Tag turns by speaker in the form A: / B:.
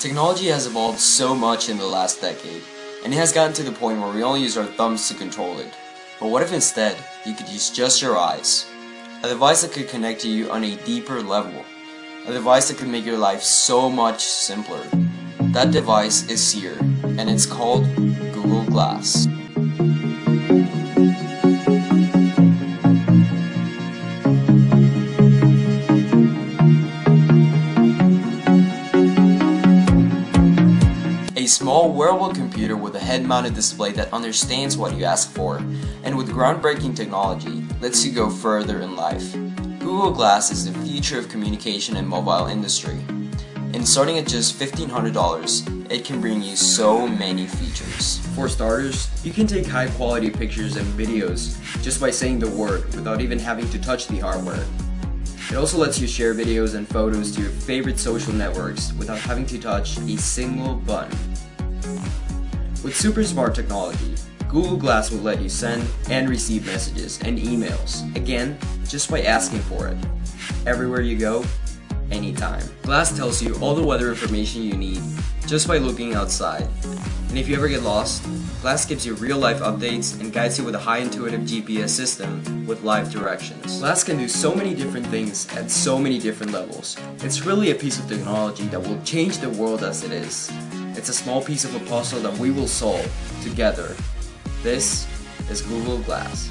A: Technology has evolved so much in the last decade, and it has gotten to the point where we only use our thumbs to control it. But what if instead, you could use just your eyes? A device that could connect to you on a deeper level. A device that could make your life so much simpler. That device is here, and it's called Google Glass. Small wearable computer with a head-mounted display that understands what you ask for, and with groundbreaking technology, lets you go further in life. Google Glass is the future of communication and mobile industry. And starting at just $1,500, it can bring you so many features. For starters, you can take high quality pictures and videos just by saying the word without even having to touch the hardware. It also lets you share videos and photos to your favorite social networks without having to touch a single button. With super smart technology, Google Glass will let you send and receive messages and emails, again, just by asking for it. Everywhere you go, anytime. Glass tells you all the weather information you need just by looking outside. And if you ever get lost, Glass gives you real life updates and guides you with a high intuitive GPS system with live directions. Glass can do so many different things at so many different levels. It's really a piece of technology that will change the world as it is. It's a small piece of a puzzle that we will solve together. This is Google Glass.